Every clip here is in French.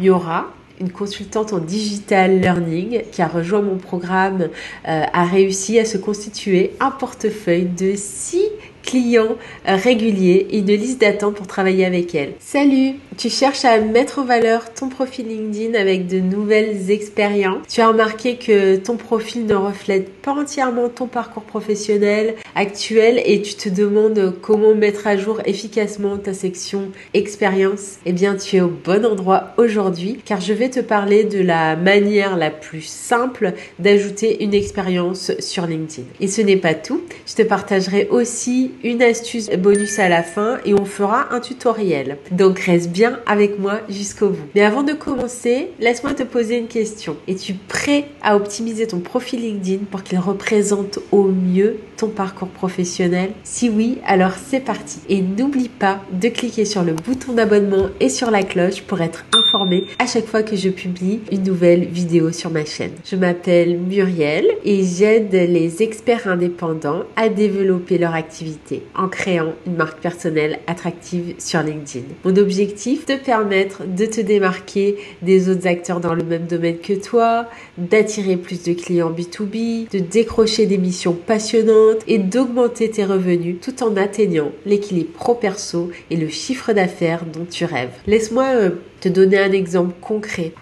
Miora, une consultante en digital learning qui a rejoint mon programme, euh, a réussi à se constituer un portefeuille de six clients euh, réguliers et une liste d'attente pour travailler avec elle. Salut, tu cherches à mettre en valeur ton profil LinkedIn avec de nouvelles expériences. Tu as remarqué que ton profil ne reflète pas entièrement ton parcours professionnel actuel et tu te demandes comment mettre à jour efficacement ta section expérience. Eh bien, tu es au bon endroit aujourd'hui car je vais te parler de la manière la plus simple d'ajouter une expérience sur LinkedIn. Et ce n'est pas tout, je te partagerai aussi une astuce bonus à la fin et on fera un tutoriel. Donc reste bien avec moi jusqu'au bout. Mais avant de commencer, laisse-moi te poser une question. Es-tu prêt à optimiser ton profil LinkedIn pour qu'il représente au mieux ton parcours professionnel? Si oui, alors c'est parti. Et n'oublie pas de cliquer sur le bouton d'abonnement et sur la cloche pour être informé à chaque fois que je publie une nouvelle vidéo sur ma chaîne. Je m'appelle Muriel et j'aide les experts indépendants à développer leur activité en créant une marque personnelle attractive sur LinkedIn. Mon objectif, te permettre de te démarquer des autres acteurs dans le même domaine que toi, d'attirer plus de clients B2B, de décrocher des missions passionnantes et d'augmenter tes revenus tout en atteignant l'équilibre pro-perso et le chiffre d'affaires dont tu rêves. Laisse-moi euh, te donner un exemple concret.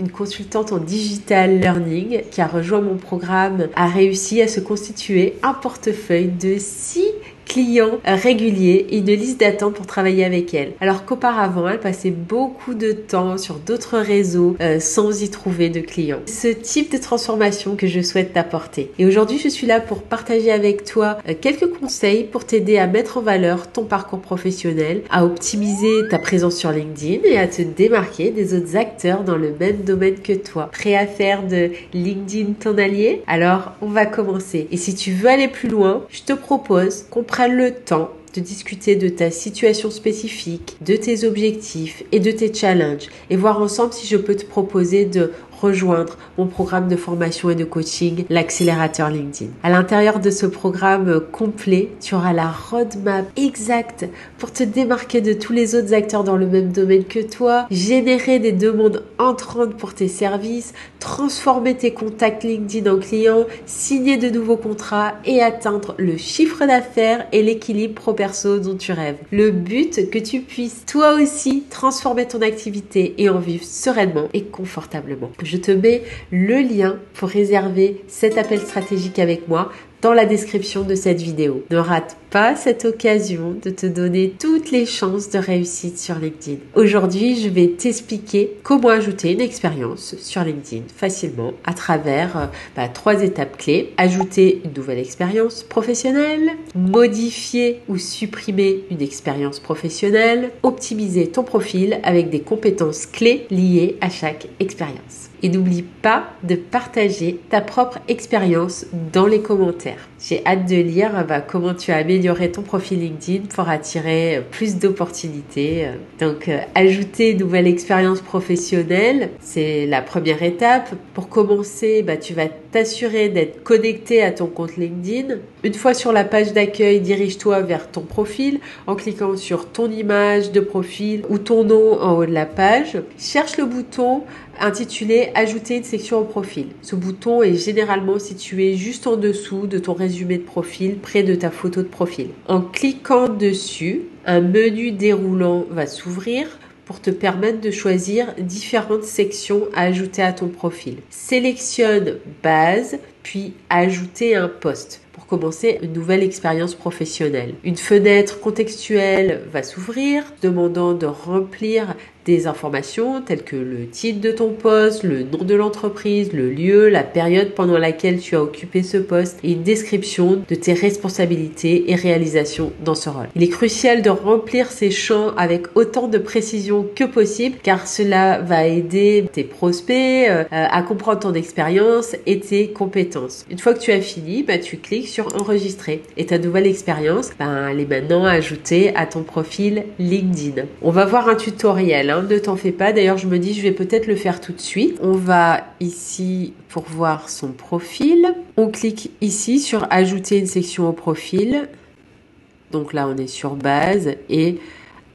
Une consultante en digital learning qui a rejoint mon programme, a réussi à se constituer un portefeuille de six clients réguliers et une liste d'attente pour travailler avec elle. Alors qu'auparavant, elle passait beaucoup de temps sur d'autres réseaux euh, sans y trouver de clients. Ce type de transformation que je souhaite t'apporter. Et aujourd'hui, je suis là pour partager avec toi euh, quelques conseils pour t'aider à mettre en valeur ton parcours professionnel, à optimiser ta présence sur LinkedIn et à te démarquer des autres acteurs dans le même domaine que toi. Prêt à faire de LinkedIn ton allié? Alors, on va commencer. Et si tu veux aller plus loin, je te propose qu'on prenne le temps de discuter de ta situation spécifique, de tes objectifs et de tes challenges et voir ensemble si je peux te proposer de rejoindre mon programme de formation et de coaching, l'accélérateur LinkedIn. À l'intérieur de ce programme complet, tu auras la roadmap exacte pour te démarquer de tous les autres acteurs dans le même domaine que toi, générer des demandes entrantes pour tes services, transformer tes contacts LinkedIn en clients, signer de nouveaux contrats et atteindre le chiffre d'affaires et l'équilibre pro-perso dont tu rêves. Le but, que tu puisses toi aussi transformer ton activité et en vivre sereinement et confortablement. Je te mets le lien pour réserver cet appel stratégique avec moi dans la description de cette vidéo. Ne rate pas cette occasion de te donner toutes les chances de réussite sur LinkedIn. Aujourd'hui, je vais t'expliquer comment ajouter une expérience sur LinkedIn facilement à travers euh, bah, trois étapes clés. Ajouter une nouvelle expérience professionnelle, modifier ou supprimer une expérience professionnelle, optimiser ton profil avec des compétences clés liées à chaque expérience. Et n'oublie pas de partager ta propre expérience dans les commentaires. faire. J'ai hâte de lire bah, comment tu as amélioré ton profil LinkedIn pour attirer plus d'opportunités. Donc, euh, ajouter une nouvelle expérience professionnelle, c'est la première étape. Pour commencer, bah, tu vas t'assurer d'être connecté à ton compte LinkedIn. Une fois sur la page d'accueil, dirige-toi vers ton profil en cliquant sur ton image de profil ou ton nom en haut de la page. Cherche le bouton intitulé Ajouter une section au profil. Ce bouton est généralement situé juste en dessous de ton de profil, près de ta photo de profil. En cliquant dessus, un menu déroulant va s'ouvrir pour te permettre de choisir différentes sections à ajouter à ton profil. Sélectionne base, puis ajouter un poste pour commencer une nouvelle expérience professionnelle. Une fenêtre contextuelle va s'ouvrir demandant de remplir des informations telles que le titre de ton poste, le nom de l'entreprise, le lieu, la période pendant laquelle tu as occupé ce poste et une description de tes responsabilités et réalisations dans ce rôle. Il est crucial de remplir ces champs avec autant de précision que possible car cela va aider tes prospects euh, à comprendre ton expérience et tes compétences. Une fois que tu as fini, bah, tu cliques sur enregistrer et ta nouvelle expérience, bah, elle est maintenant ajoutée à ton profil LinkedIn. On va voir un tutoriel. Hein ne t'en fais pas. D'ailleurs, je me dis, je vais peut-être le faire tout de suite. On va ici pour voir son profil. On clique ici sur ajouter une section au profil. Donc là, on est sur base et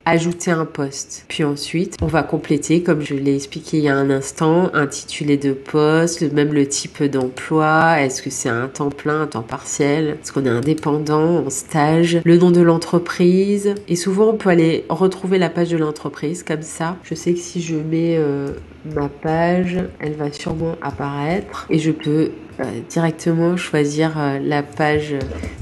ajouter un poste. Puis ensuite, on va compléter, comme je l'ai expliqué il y a un instant, intitulé de poste, même le type d'emploi. Est-ce que c'est un temps plein, un temps partiel Est-ce qu'on est indépendant, en stage Le nom de l'entreprise. Et souvent, on peut aller retrouver la page de l'entreprise comme ça. Je sais que si je mets euh, ma page, elle va sûrement apparaître et je peux directement choisir euh, la page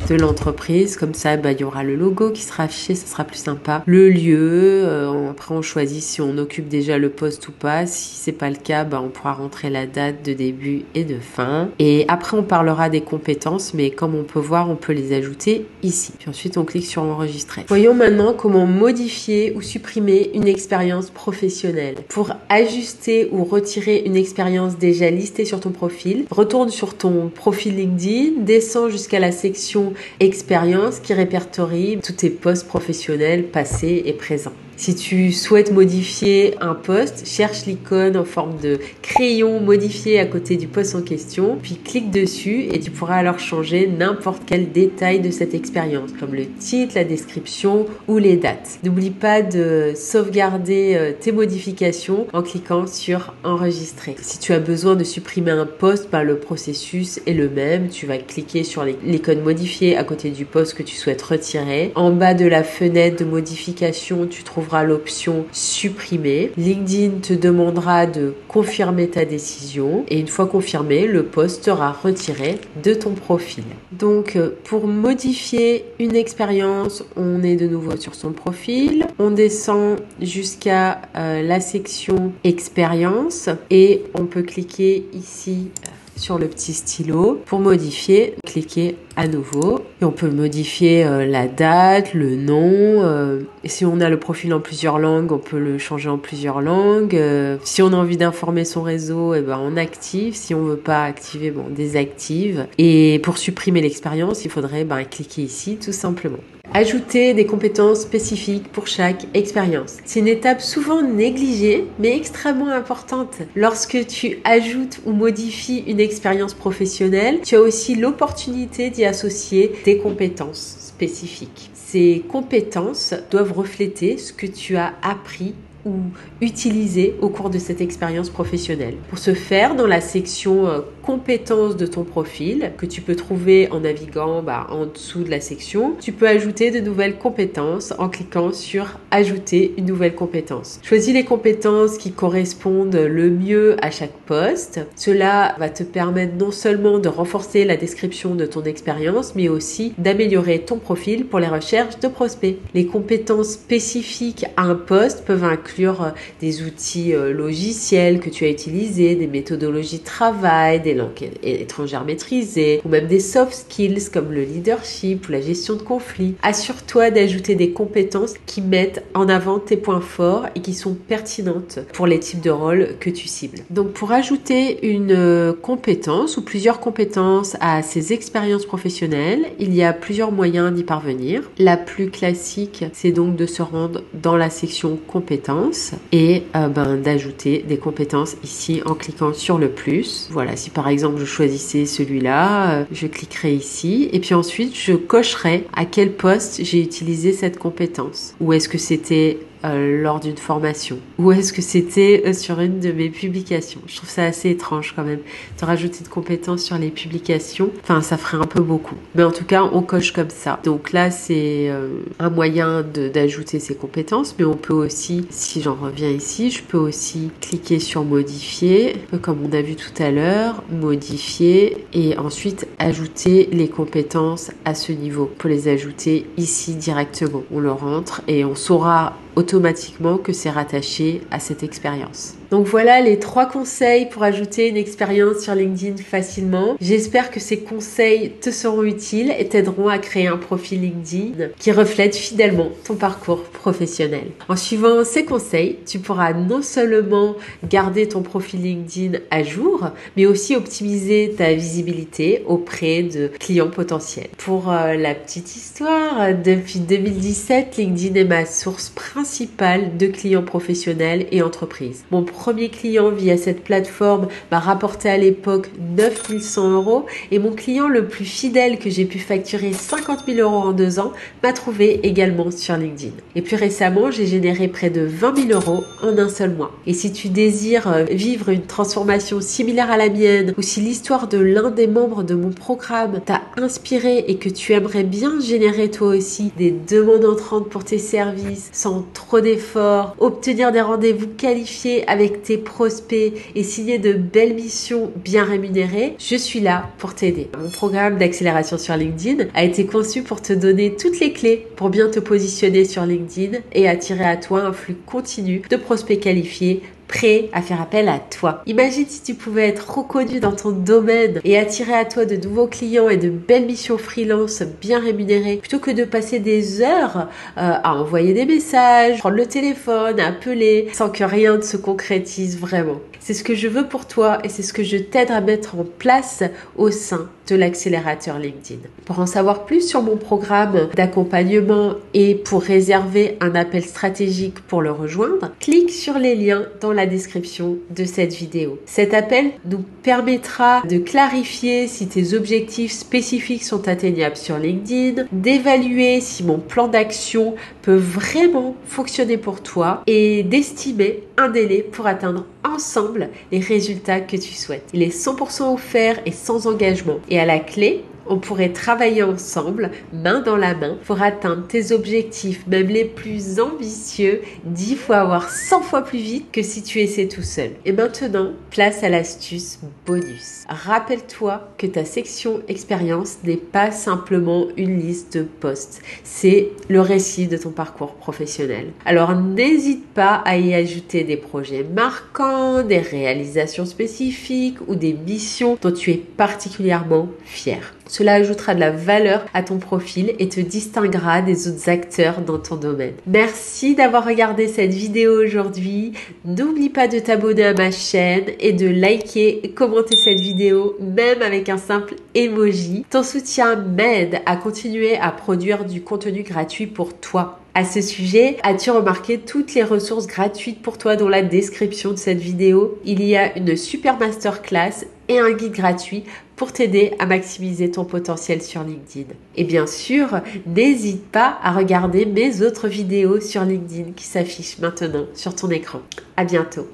de l'entreprise. Comme ça, bah, il y aura le logo qui sera affiché, ça sera plus sympa. Le lieu, euh, après on choisit si on occupe déjà le poste ou pas. Si c'est pas le cas, bah, on pourra rentrer la date de début et de fin. Et après on parlera des compétences, mais comme on peut voir, on peut les ajouter ici. Puis ensuite on clique sur enregistrer. Voyons maintenant comment modifier ou supprimer une expérience professionnelle. Pour ajuster ou retirer une expérience déjà listée sur ton profil, retourne sur sur ton profil LinkedIn, descends jusqu'à la section expérience qui répertorie tous tes postes professionnels passés et présents. Si tu souhaites modifier un poste, cherche l'icône en forme de crayon modifié à côté du poste en question, puis clique dessus et tu pourras alors changer n'importe quel détail de cette expérience, comme le titre, la description ou les dates. N'oublie pas de sauvegarder euh, tes modifications en cliquant sur enregistrer. Si tu as besoin de supprimer un poste, bah, le processus est le même. Tu vas cliquer sur l'icône modifiée à côté du poste que tu souhaites retirer. En bas de la fenêtre de modification, tu trouveras l'option supprimer. LinkedIn te demandera de confirmer ta décision et une fois confirmé, le post sera retiré de ton profil. Donc euh, pour modifier une expérience, on est de nouveau sur son profil. On descend jusqu'à euh, la section expérience et on peut cliquer ici euh, sur le petit stylo. Pour modifier, cliquez à nouveau. Et on peut modifier euh, la date, le nom. Euh, et si on a le profil en plusieurs langues, on peut le changer en plusieurs langues. Euh, si on a envie d'informer son réseau, et eh ben on active. Si on veut pas activer, bon, désactive. Et pour supprimer l'expérience, il faudrait ben, cliquer ici tout simplement. Ajouter des compétences spécifiques pour chaque expérience. C'est une étape souvent négligée, mais extrêmement importante. Lorsque tu ajoutes ou modifies une expérience professionnelle, tu as aussi l'opportunité d'y associer des compétences spécifiques. Ces compétences doivent refléter ce que tu as appris ou utiliser au cours de cette expérience professionnelle. Pour ce faire, dans la section euh, compétences de ton profil, que tu peux trouver en naviguant bah, en dessous de la section, tu peux ajouter de nouvelles compétences en cliquant sur Ajouter une nouvelle compétence. Choisis les compétences qui correspondent le mieux à chaque poste. Cela va te permettre non seulement de renforcer la description de ton expérience, mais aussi d'améliorer ton profil pour les recherches de prospects. Les compétences spécifiques à un poste peuvent inclure euh, des outils euh, logiciels que tu as utilisés, des méthodologies de travail, des langues étrangères maîtrisées, ou même des soft skills comme le leadership ou la gestion de conflits. Assure-toi d'ajouter des compétences qui mettent en avant tes points forts et qui sont pertinentes pour les types de rôles que tu cibles. Donc pour ajouter une euh, compétence ou plusieurs compétences à ces expériences professionnelles, il y a plusieurs moyens d'y parvenir. La plus classique, c'est donc de se rendre dans la section compétences et euh, ben, d'ajouter des compétences ici en cliquant sur le plus. Voilà, si par exemple je choisissais celui-là, euh, je cliquerai ici et puis ensuite je cocherai à quel poste j'ai utilisé cette compétence. Ou est-ce que c'était euh, lors d'une formation Ou est-ce que c'était euh, sur une de mes publications? Je trouve ça assez étrange quand même de rajouter de compétences sur les publications. Enfin, ça ferait un peu beaucoup. Mais en tout cas, on coche comme ça. Donc là, c'est euh, un moyen d'ajouter ces compétences, mais on peut aussi, si j'en reviens ici, je peux aussi cliquer sur modifier, comme on a vu tout à l'heure, modifier et ensuite ajouter les compétences à ce niveau. Pour les ajouter ici directement. On le rentre et on saura automatiquement que c'est rattaché à cette expérience. Donc voilà les trois conseils pour ajouter une expérience sur LinkedIn facilement. J'espère que ces conseils te seront utiles et t'aideront à créer un profil LinkedIn qui reflète fidèlement ton parcours professionnel. En suivant ces conseils, tu pourras non seulement garder ton profil LinkedIn à jour, mais aussi optimiser ta visibilité auprès de clients potentiels. Pour euh, la petite histoire, depuis 2017, LinkedIn est ma source principale de clients professionnels et entreprises. Premier client via cette plateforme m'a rapporté à l'époque 9100 euros et mon client le plus fidèle que j'ai pu facturer 50 000 euros en deux ans m'a trouvé également sur LinkedIn. Et plus récemment, j'ai généré près de 20 000 euros en un seul mois. Et si tu désires euh, vivre une transformation similaire à la mienne ou si l'histoire de l'un des membres de mon programme t'a inspiré et que tu aimerais bien générer toi aussi des demandes entrantes pour tes services sans trop d'efforts, obtenir des rendez-vous qualifiés avec tes prospects et signer de belles missions bien rémunérées, je suis là pour t'aider. Mon programme d'accélération sur LinkedIn a été conçu pour te donner toutes les clés pour bien te positionner sur LinkedIn et attirer à toi un flux continu de prospects qualifiés prêt à faire appel à toi. Imagine si tu pouvais être reconnu dans ton domaine et attirer à toi de nouveaux clients et de belles missions freelance bien rémunérées plutôt que de passer des heures euh, à envoyer des messages, prendre le téléphone, appeler sans que rien ne se concrétise vraiment. C'est ce que je veux pour toi et c'est ce que je t'aide à mettre en place au sein l'accélérateur LinkedIn. Pour en savoir plus sur mon programme d'accompagnement et pour réserver un appel stratégique pour le rejoindre, clique sur les liens dans la description de cette vidéo. Cet appel nous permettra de clarifier si tes objectifs spécifiques sont atteignables sur LinkedIn, d'évaluer si mon plan d'action peut vraiment fonctionner pour toi et d'estimer délai pour atteindre ensemble les résultats que tu souhaites. Il est 100% offert et sans engagement. Et à la clé, on pourrait travailler ensemble, main dans la main, pour atteindre tes objectifs, même les plus ambitieux, 10 fois voire 100 fois plus vite que si tu essaies tout seul. Et maintenant, place à l'astuce bonus. Rappelle-toi que ta section expérience n'est pas simplement une liste de postes, c'est le récit de ton parcours professionnel. Alors n'hésite pas à y ajouter des projets marquants, des réalisations spécifiques ou des missions dont tu es particulièrement fier. Cela ajoutera de la valeur à ton profil et te distinguera des autres acteurs dans ton domaine. Merci d'avoir regardé cette vidéo aujourd'hui. N'oublie pas de t'abonner à ma chaîne et de liker et commenter cette vidéo même avec un simple emoji. Ton soutien m'aide à continuer à produire du contenu gratuit pour toi. À ce sujet, as-tu remarqué toutes les ressources gratuites pour toi dans la description de cette vidéo? Il y a une super masterclass et un guide gratuit pour t'aider à maximiser ton potentiel sur LinkedIn. Et bien sûr, n'hésite pas à regarder mes autres vidéos sur LinkedIn qui s'affichent maintenant sur ton écran. À bientôt.